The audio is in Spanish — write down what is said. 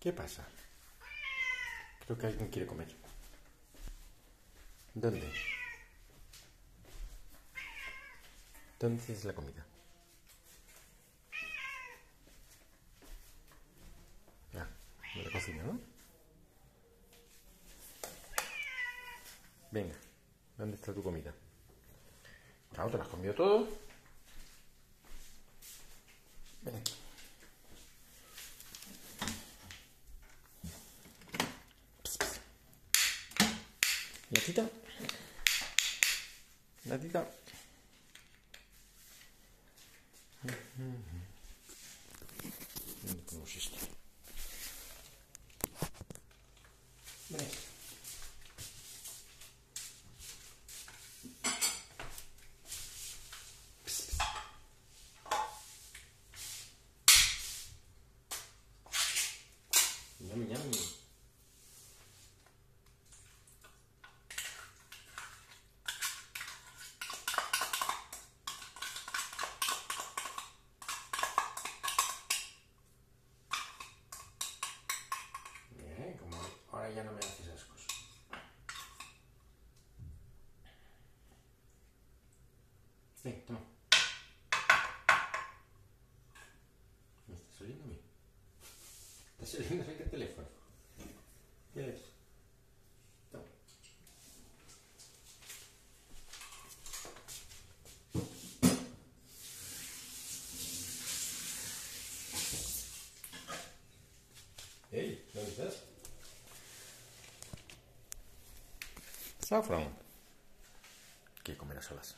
¿Qué pasa? Creo que alguien quiere comer. ¿Dónde? ¿Dónde es la comida? Ah, en la cocina, ¿no? Venga, ¿dónde está tu comida? Claro, te la has comido todo. Ven aquí. Gatita. Gatita. ¿Dónde ponemos esto? Aquí. Yummy, yummy. Ven, toma. Me está saliendo a mí. Está saliendo frente al teléfono. ¿Qué es? Toma. Hey, ¿dónde estás? Saffron. ¿Qué comer a solas?